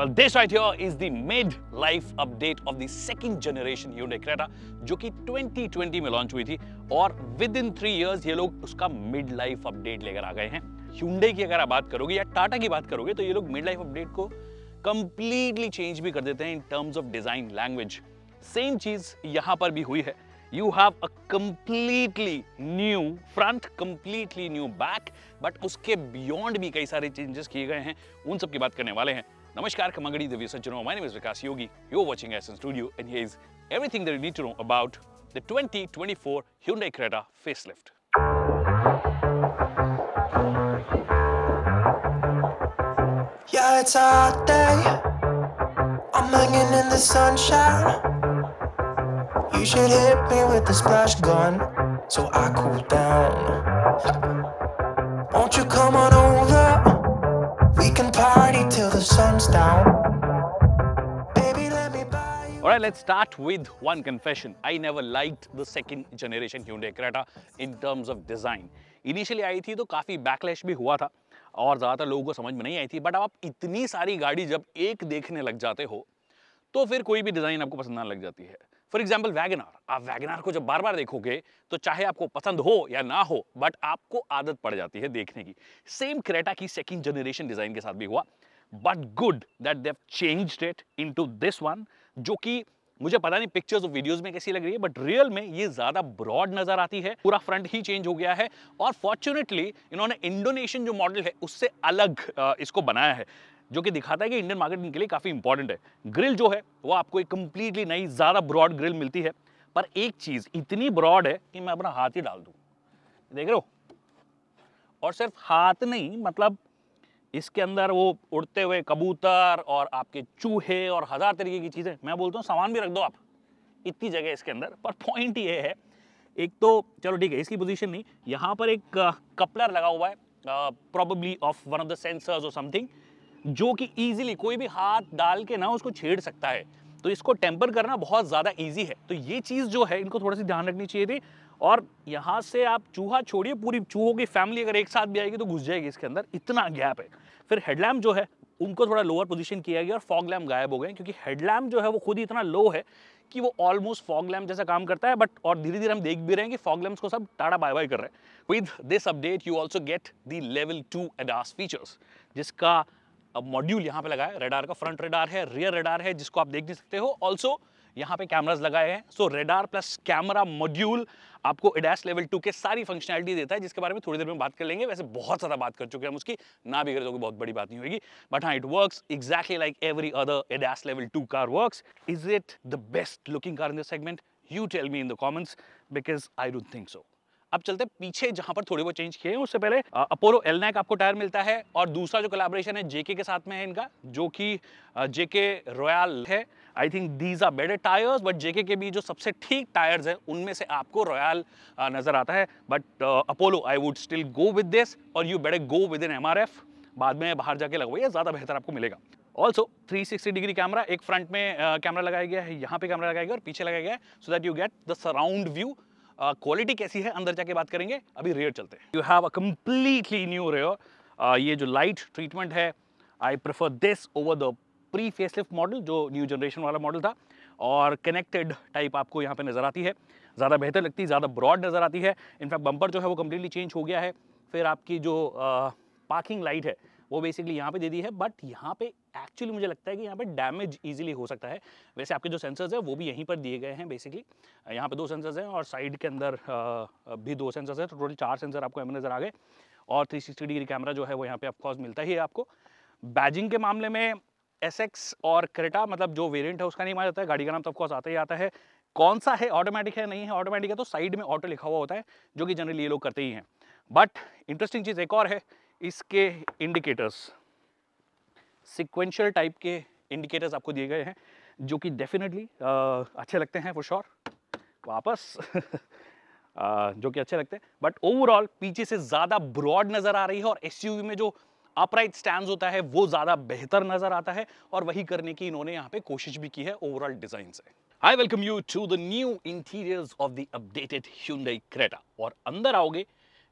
Well, this right here is the mid-life update of the second generation Hyundai Creta, जो कि 2020 में launch हुई थी और विद इन थ्री ईयर्स ये लोग उसका मिड लाइफ अपडेट लेकर आ गए हैं। Hyundai की अगर आप बात करोगे या टाटा की बात करोगे तो ये लोग मिड लाइफ अपडेट को कंप्लीटली चेंज भी कर देते हैं in terms of design language same चीज़ पर भी हुई है। You have a completely new front completely new back but उसके बियॉन्ड भी कई सारे चेंजेस किए गए हैं। उन सब की बात करने वाले हैं। Namaskar Kamangadi Devi Sajjano. My name is Vikas Yogi. You're watching Essence Studio and here's everything that you need to know about the 2024 Hyundai Creta facelift. Yeah, it's a day. I'm hanging in the sunshine. You should hit me with the splash gun so I cool down. Won't you come on over? Alright, let's start with one confession. I never liked the second generation Hyundai Creta in terms of design. Initially I थी तो काफ़ी backlash भी हुआ था और ज़्यादातर लोगों को समझ में नहीं आई थी बट आप इतनी सारी गाड़ी जब एक देखने लग जाते हो तो फिर कोई भी डिज़ाइन आपको पसंद आने लग जाती है फॉर एग्ज़ाम्पल वैगनार आप वैगनार को जब बार बार देखोगे तो चाहे आपको पसंद हो या ना हो बट आपको आदत पड़ जाती है देखने की। सेम क्रेटा की सेकेंड जनरेशन डिज़ाइन के साथ भी हुआ but good that they've changed it into this one जो कि मुझे पता नहीं पिक्चर्स और वीडियोस में कैसी लग रही है बट रियल में ये ज़्यादा ब्रॉड नज़र आती है, पूरा फ्रंट ही चेंज हो गया है, और फॉर्चुनेटली इन्होंने इंडोनेशियन जो मॉडल है, उससे अलग इसको बनाया है। जो कि दिखाता है कि इंडियन मार्केट के लिए काफ़ी इंपॉर्टेंट है। ग्रिल जो है, वो आपको एक कंप्लीटली नई, ज़्यादा ब्रॉड ग्रिल मिलती है। पर एक चीज़ इतनी ब्रॉड है कि मैं अपना हाथ ही डाल दूँ। देख रहे हो? और सिर्फ़ हाथ नहीं मतलब इसके अंदर वो उड़ते हुए कबूतर और आपके चूहे और हज़ार तरीके की चीज़ें, मैं बोलता हूँ, सामान भी रख दो आप। इतनी जगह इसके अंदर। पर पॉइंट ये है, एक तो चलो ठीक है, इसकी पोजीशन नहीं, यहाँ पर एक कपलर लगा हुआ है probably of one of the sensors और समथिंग जो कि ईजिली कोई भी हाथ डाल के ना उसको छेड़ सकता है। तो इसको टेम्पर करना बहुत ज़्यादा ईजी है। तो ये चीज़ जो है, इनको थोड़ा सी ध्यान रखनी चाहिए थी। और यहाँ से आप चूहा छोड़िए, पूरी चूहों की फैमिली अगर एक साथ भी आएगी तो घुस जाएगी इसके अंदर। इतना गैप है। फिर हेडलैम्प जो है, उनको थोड़ा लोअर पोजीशन किया गया और फॉग लैम्प गायब हो गए। क्योंकि हेडलैम्प जो है, वो खुद ही इतना लो है कि वो ऑलमोस्ट फॉग लैम्प जैसा काम करता है बट और धीरे धीरे हम देख भी रहे हैं कि फॉग लैम्प्स को सब टाटा बाय बाय कर रहे हैं। With this update you also get the level two ADAS features जिसका अब मॉड्यूल यहाँ पे लगा है। रेडार का फ्रंट रेडार है रियर रेडार है, जिसको आप देख नहीं सकते हो। ऑल्सो यहाँ पे कैमरास लगाए हैं। So radar plus camera module आपको एडास लेवल टू के सारी फंक्शनैलिटी देता है, जिसके बारे में थोड़ी देर में बात कर लेंगे। वैसे बहुत ज़्यादा बात कर चुके हैं हम उसकी। ना भी करें तो बहुत बड़ी बात नहीं होगी। बट हाँ it works exactly like every other ADAS level two car works is it the best looking car in the segment you tell me in the comments because I don't think so अब चलते हैं पीछे, जहाँ पर थोड़े बहुत change किए हैं। उससे पहले अपोलो एलनैक आपको टायर मिलता है और दूसरा जो कोलैबोरेशन है जेके के साथ में है इनका, जो कि जेके रॉयल है। I think these are better tyres but JK के भी जो सबसे ठीक टायर्स हैं, उनमें से आपको रॉयल नज़र आता है। But Apollo I would still go with this और you better go with in M बाद में बाहर जाके लगवाइए, ज़्यादा बेहतर आपको मिलेगा। ऑल्सो 360 डिग्री कैमरा एक फ्रंट में कैमरा लगाया गया है, यहाँ पे कैमरा लगाया गया और पीछे लगाया गया है so that you get the surround view quality कैसी है? अंदर जाके बात करेंगे। अभी रेयर चलते हैं। You have a completely new rear ये जो लाइट ट्रीटमेंट है I prefer this over the pre facelift model जो न्यू जनरेशन वाला मॉडल था। और कनेक्टेड टाइप आपको यहाँ पे नज़र आती है। ज़्यादा बेहतर लगती है ज़्यादा ब्रॉड नज़र आती है। इनफैक्ट बम्पर जो है वो कम्प्लीटली चेंज हो गया है। फिर आपकी जो पार्किंग लाइट है वो बेसिकली यहाँ पे दे दी है बट यहाँ पे एक्चुअली मुझे लगता है कि यहाँ पे डैमेज इजीली हो सकता है। वैसे आपके जो सेंसर्स है, वो भी यहीं पर दिए गए हैं बेसिकली यहाँ पे दो सेंसर्स हैं और साइड के अंदर भी दो सेंसर्स हैं तो टोटल चार सेंसर आपको हमें नज़र आ गए। और 360 डिग्री कैमरा जो है, वो यहाँ पे ऑफकोर्स मिलता ही है आपको। बैजिंग के मामले में एसएक्स और क्रेटा मतलब जो वेरियंट है, उसका नहीं माना जाता है। गाड़ी का नाम तो ऑफकोर्स आता ही आता है। कौन सा है? ऑटोमेटिक है, नहीं है ऑटोमेटिक है तो साइड में ऑटो लिखा हुआ होता है, जो कि जनरली ये लोग करते ही हैं। बट इंटरेस्टिंग चीज़ एक और है इसके इंडिकेटर्स सिक्वेंशियल टाइप के इंडिकेटर्स आपको दिए गए हैं जो कि डेफिनेटली अच्छे लगते हैं फॉर श्योर वापस अ, जो कि अच्छे लगते हैं। बट ओवरऑल पीछे से ज़्यादा ब्रॉड नज़र आ रही है और एस में जो अपराइट स्टैंड होता है वो ज़्यादा बेहतर नज़र आता है और वही करने की इन्होंने यहाँ पे कोशिश भी की है ओवरऑल डिज़ाइन से। I welcome you to the new interiors of the updated Hyundai Creta और अंदर आओगे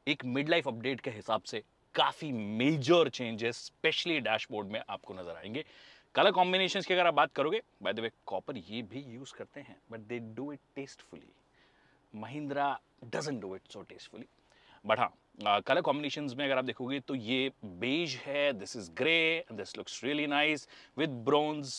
एक मिड लाइफ अपडेट के हिसाब से। काफ़ी मेजर चेंजेस स्पेशली डैशबोर्ड में आपको नज़र आएँगे। कलर कॉम्बिनेशन की अगर आप बात करोगे बाय द वे कॉपर ये भी यूज़ करते हैं but they do it tastefully Mahindra doesn't do it so tastefully but हाँ कलर कॉम्बिनेशन में अगर आप देखोगे तो ये बेज है this is grey this looks really nice with bronze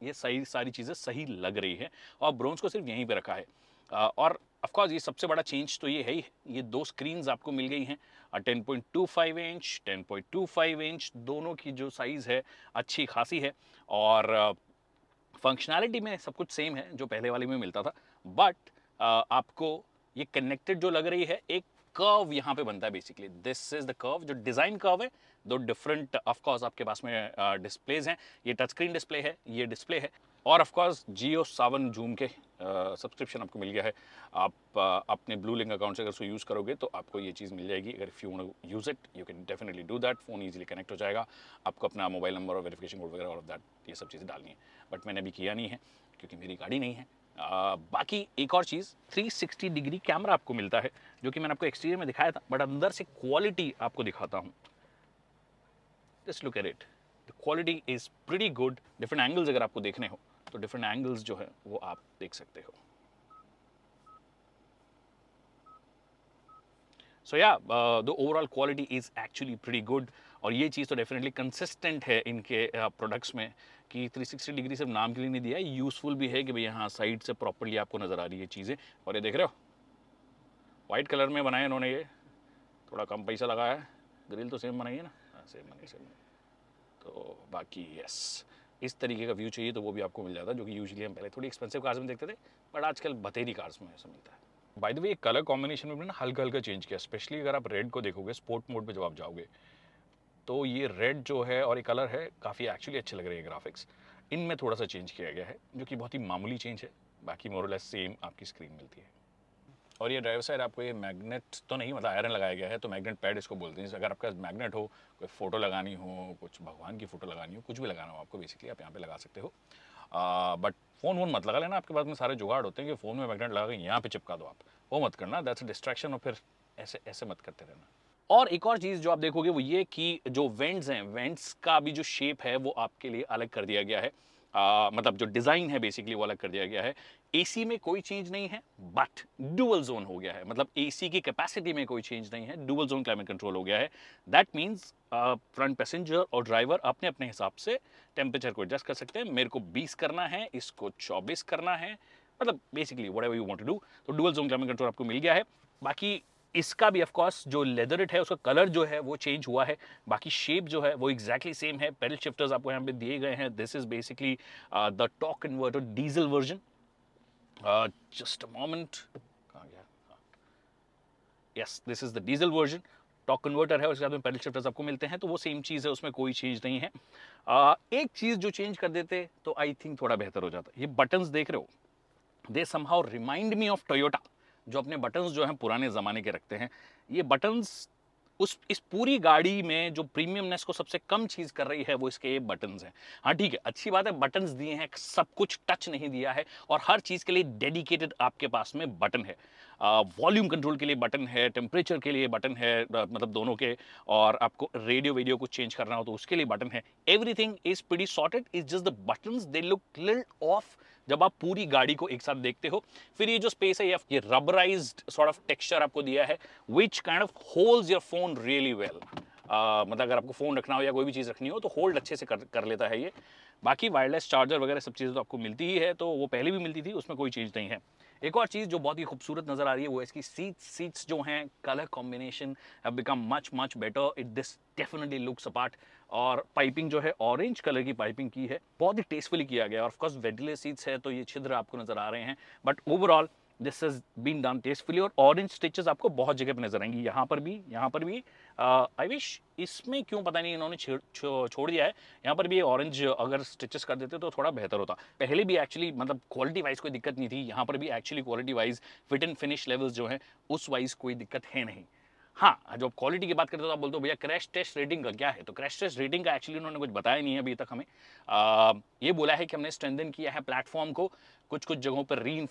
ये सही सारी चीज़ें सही लग रही है। और ब्रोन्स को सिर्फ़ यहीं पे रखा है। Uh, और ऑफकोर्स ये सबसे बड़ा चेंज तो ये है ही। ये दो स्क्रीन्स आपको मिल गई हैं। Ten point two five inch ten point two five inch दोनों की जो साइज़ है, अच्छी खासी है। और फंक्शनैलिटी में सब कुछ सेम है, जो पहले वाले में मिलता था। बट आपको ये कनेक्टेड जो लग रही है, एक कर्व यहाँ पे बनता है basically this is the curve जो डिज़ाइन कर्व है दो डिफरेंट ऑफकोर्स आपके पास में डिस्प्लेज uh, हैं. ये टच स्क्रीन डिस्प्ले है ये डिस्प्ले है. और of course Jio Saavn Zoom के सब्सक्रिप्शन uh, आपको मिल गया है. आप uh, अपने ब्लू लिंक अकाउंट से अगर उसको यूज़ करोगे तो आपको ये चीज़ मिल जाएगी. अगर if you use it you can definitely do that phone easily connect हो जाएगा. आपको अपना मोबाइल नंबर और वेरिफिकेशन कोड वगैरह और दैट ये सब चीज़ें डालनी है. बट मैंने अभी किया नहीं है क्योंकि मेरी गाड़ी नहीं है. बाकी एक और चीज़ 360 डिग्री कैमरा आपको मिलता है, जो कि मैंने आपको एक्सटीरियर में दिखाया था बट अंदर से क्वालिटी आपको दिखाता हूँ। Just look at it the quality is pretty good different angles अगर आपको देखने हो तो डिफरेंट एंगल्स जो है, वो आप देख सकते हो। So yeah the overall quality is actually pretty good और ये चीज़ तो डेफिनेटली कंसिस्टेंट है इनके प्रोडक्ट्स में कि 360 डिग्री सिर्फ़ नाम के लिए नहीं दिया है यूज़फुल भी है कि भाई यहाँ साइड से प्रॉपरली आपको नज़र आ रही है चीज़ें। और ये देख रहे हो? वाइट कलर में बनाए इन्होंने ये। थोड़ा कम पैसा लगाया है। ग्रिल तो सेम बनाई है ना? सेम बनाई सेम तो बाकी यस इस तरीके का व्यू चाहिए तो वो भी आपको मिल जाता है, जो कि यूजली हम पहले थोड़ी एक्सपेंसिव कार्स में देखते थे बट आजकल बतेरी कार्स में ऐसा मिलता है। By the way colour combination में भी ना हल्का हल्का चेंज किया स्पेशली अगर आप रेड को देखोगे स्पोर्ट मोड पे जब आप जाओगे तो ये रेड जो है और ये कलर है काफ़ी एक्चुअली अच्छे लग रहे हैं ग्राफिक्स इनमें थोड़ा सा चेंज किया गया है जो कि बहुत ही मामूली चेंज है। बाकी मोरलेस सेम आपकी स्क्रीन मिलती है। और ये ड्राइवर साइड आपको ये मैग्नेट तो नहीं मतलब आयरन लगाया गया है तो मैग्नेट पैड इसको बोलते हैं। अगर आपका मैग्नेट हो कोई फ़ोटो लगानी हो कुछ भगवान की फ़ोटो लगानी हो कुछ भी लगाना हो आपको बेसिकली आप यहाँ पे लगा सकते हो। आ, बट फ़ोन वोन मत लगा लेना आपके पास में सारे जुगाड़ होते हैं कि फ़ोन में मैग्नेट लगा के यहाँ पे चिपका दो आप। वो मत करना दैट्स डिस्ट्रैक्शन और फिर ऐसे ऐसे मत करते रहना। और एक और चीज़ जो आप देखोगे वो ये कि जो वेंट्स हैं वेंट्स का भी जो शेप है वो आपके लिए अलग कर दिया गया है। आ, मतलब जो डिज़ाइन है बेसिकली वो अलग कर दिया गया है। एसी में कोई चेंज नहीं है बट डुअल जोन हो गया है। मतलब एसी की कैपेसिटी में कोई चेंज नहीं है डुअल जोन क्लाइमेट कंट्रोल हो गया है। दैट मीन्स फ्रंट पैसेंजर और ड्राइवर अपने अपने हिसाब से टेम्परेचर को एडजस्ट कर सकते हैं। मेरे को 20 करना है इसको 24 करना है। मतलब basically whatever you want to do तो डुअल जोन क्लाइमेट कंट्रोल आपको मिल गया है। बाकी इसका भी ऑफकोर्स जो लेदर इट है उसका कलर जो है वो चेंज हुआ है। बाकी शेप जो है वो एग्जैक्टली सेम है। पेडल शिफ्टर्स आपको यहाँ पे दिए गए हैं। This is basically the torque converter diesel version just a moment yes this is the diesel version torque converter है उसके बाद में पेडल शिफ्टर्स आपको मिलते हैं तो वो सेम चीज़ है उसमें कोई चेंज नहीं है। Uh, एक चीज़ जो चेंज कर देते तो आई थिंक थोड़ा बेहतर हो जाता। ये बटन्स देख रहे हो? They somehow remind me of Toyota जो अपने बटन्स जो हैं पुराने ज़माने के रखते हैं, ये बटन्स उस, इस पूरी गाड़ी में जो प्रीमियमनेस को सबसे कम चीज़ कर रही है, वो इसके ये बटन्स हैं। हाँ ठीक है, अच्छी बात है बटन्स दिए हैं, सब कुछ टच नहीं दिया है और हर चीज़ के लिए डेडिकेटेड आपके पास में बटन है। वॉल्यूम कंट्रोल के लिए बटन है, टेम्परेचर के लिए बटन है मतलब दोनों के, और आपको रेडियो वीडियो कुछ चेंज करना हो तो उसके लिए बटन है। Everything is pretty sorted is just the button they look little off जब आप पूरी गाड़ी को एक साथ देखते हो। फिर ये जो स्पेस है, ये रबराइज सॉर्ट ऑफ़ टेक्सचर आपको दिया है which kind of hold your phone really well मतलब अगर आपको फ़ोन रखना हो या कोई भी चीज़ रखनी हो तो होल्ड अच्छे से कर, कर लेता है ये। बाकी वायरलेस चार्जर वगैरह सब चीज़ें तो आपको मिलती ही है तो वो पहले भी मिलती थी उसमें कोई चीज़ नहीं है। एक और चीज़ जो बहुत ही खूबसूरत नज़र आ रही है वो इसकी सीट्स सीट्स जो हैं colour combination have become much much better it this definitely looks apart और पाइपिंग जो है ऑरेंज कलर की पाइपिंग की है बहुत ही टेस्टफुली किया गया और ऑफकोर्स वेंटिलेटर सीट्स है तो ये छिद्र आपको नज़र आ रहे हैं। But overall this is been done tastefully और ऑरेंज स्टिचेस आपको बहुत जगह पर नज़र आएँगी। यहाँ पर भी, यहाँ पर भी आई विश इसमें क्यों पता नहीं इन्होंने छोड़ दिया है। यहाँ पर भी ऑरेंज अगर स्टिचेस कर देते तो थोड़ा बेहतर होता। पहले भी एक्चुअली मतलब क्वालिटी वाइज कोई दिक्कत नहीं थी। यहाँ पर भी actually quality wise fit and finish levels जो है, उस वाइज कोई दिक्कत है नहीं। हाँ जब क्वालिटी की बात करते हो तो आप बोलते हो भैया क्रैश टेस्ट रेटिंग का क्या है? तो क्रैश टेस्ट रेटिंग का एक्चुअली उन्होंने कुछ बताया नहीं है अभी तक हमें। आ, ये बोला है कि हमने स्ट्रेंथन किया है प्लेटफॉर्म को कुछ कुछ जगहों पर री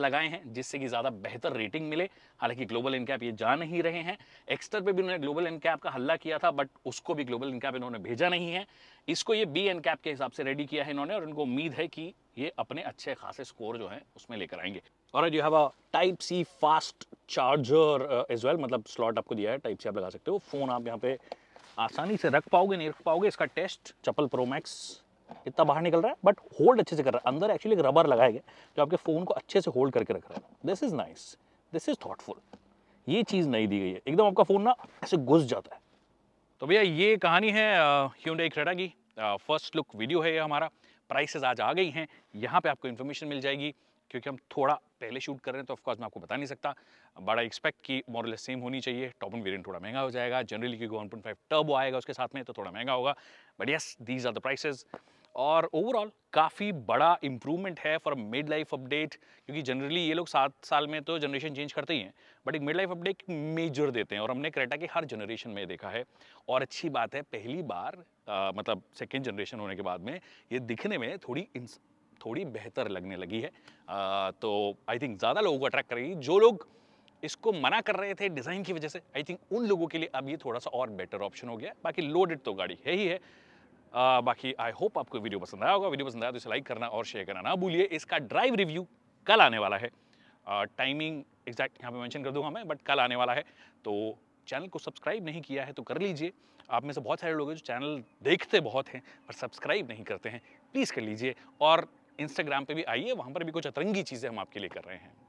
लगाए हैं जिससे कि ज़्यादा बेहतर रेटिंग मिले। हालाँकि ग्लोबल इनकैप ये जा नहीं रहे हैं। एक्स्टर पे भी उन्होंने ग्लोबल इनकैप का हल्ला किया था बट उसको भी ग्लोबल इनकैप इन्होंने भेजा नहीं है। इसको ये बी एनकैप के हिसाब से रेडी किया है इन्होंने और इनको उम्मीद है कि ये अपने अच्छे खासे स्कोर जो है उसमें लेकर आएँगे। और you have a type C fast charger as well मतलब स्लॉट आपको दिया है टाइप सी आप लगा सकते हो। फ़ोन आप यहाँ पे आसानी से रख पाओगे, नहीं रख पाओगे। इसका टेस्ट चप्पल प्रो मैक्स इतना बाहर निकल रहा है बट होल्ड अच्छे से कर रहा है। अंदर एक्चुअली एक रबर लगाया गया जो आपके फ़ोन को अच्छे से होल्ड करके रख रहा है। This is nice this is thoughtful ये चीज़ नहीं दी गई है। एकदम आपका फ़ोन ना ऐसे घुस जाता है। तो भैया, ये कहानी है ह्यूंडई क्रेटा की। फ़र्स्ट लुक वीडियो है ये हमारा। प्राइसेस आज आ गई हैं। यहाँ पे आपको इन्फॉर्मेशन मिल जाएगी। क्योंकि हम थोड़ा पहले शूट कर रहे हैं तो ऑफकोर्स मैं आपको बता नहीं सकता। बड़ा एक्सपेक्ट की मॉरल सेम होनी चाहिए। टॉप एंड वेरिएंट थोड़ा महँगा हो जाएगा। जनरली क्योंकि वन पॉइंट फाइव टर्बो आएगा उसके साथ में तो थोड़ा महँगा होगा। But yes these are the prices और ओवरऑल काफ़ी बड़ा इंप्रूवमेंट है फॉर मिड लाइफ अपडेट क्योंकि जनरली ये लोग सात साल में तो जनरेशन चेंज करते ही हैं। बट एक मिड लाइफ अपडेट मेजर देते हैं और हमने क्रेटा के हर जनरेशन में देखा है। और अच्छी बात है पहली बार आ, मतलब सेकेंड जनरेशन होने के बाद में ये दिखने में थोड़ी थोड़ी बेहतर लगने लगी है। आ, तो आई थिंक ज़्यादा लोगों को अट्रैक्ट करेगी। जो लोग इसको मना कर रहे थे डिज़ाइन की वजह से आई थिंक उन लोगों के लिए अब ये थोड़ा सा और बेटर ऑप्शन हो गया बाकी लोडेड तो गाड़ी है ही है। आ, बाकी आई होप आपको वीडियो पसंद आया होगा। वीडियो पसंद आया तो इसे लाइक करना और शेयर करना ना भूलिए। इसका ड्राइव रिव्यू कल आने वाला है। टाइमिंग एग्जैक्ट यहाँ पे मेंशन कर दूँगा मैं बट कल आने वाला है। तो चैनल को सब्सक्राइब नहीं किया है तो कर लीजिए। आप में से बहुत सारे लोग हैं जो चैनल देखते बहुत हैं पर सब्सक्राइब नहीं करते हैं। प्लीज़ कर लीजिए। और इंस्टाग्राम पे भी आइए, वहाँ पर भी कुछ अतरंगी चीज़ें हम आपके लिए कर रहे हैं।